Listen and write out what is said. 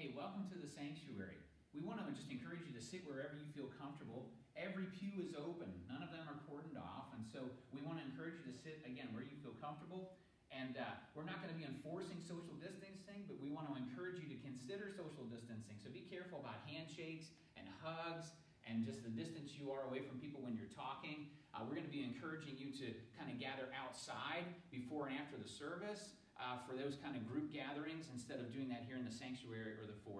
hey, welcome to the sanctuary. We want to just encourage you to sit wherever you feel comfortable. Every pew is open, none of them are cordoned off. And so we want to encourage you to sit, again, where you feel comfortable. And uh, we're not going to be enforcing social distancing, but we want to encourage you to consider social distancing. So be careful about handshakes and hugs and just the distance you are away from people when you're talking. Uh, we're going to be encouraging you to kind of gather outside before and after the service uh, for those kind of group gatherings instead of doing that here in the sanctuary or the foyer.